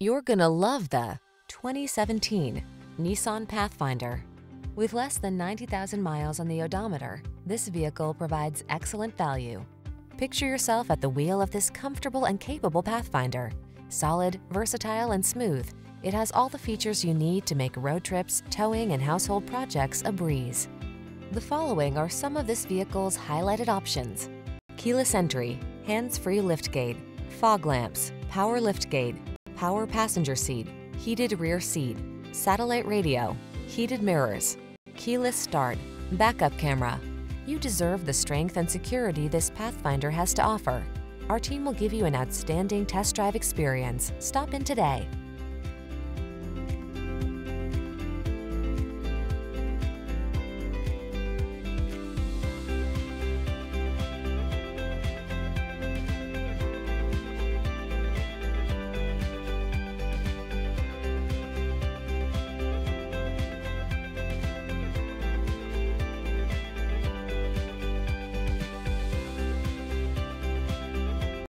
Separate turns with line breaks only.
You're gonna love the 2017 Nissan Pathfinder. With less than 90,000 miles on the odometer, this vehicle provides excellent value. Picture yourself at the wheel of this comfortable and capable Pathfinder. Solid, versatile, and smooth, it has all the features you need to make road trips, towing, and household projects a breeze. The following are some of this vehicle's highlighted options. Keyless entry, hands-free liftgate, fog lamps, power liftgate, power passenger seat, heated rear seat, satellite radio, heated mirrors, keyless start, backup camera. You deserve the strength and security this Pathfinder has to offer. Our team will give you an outstanding test drive experience. Stop in today.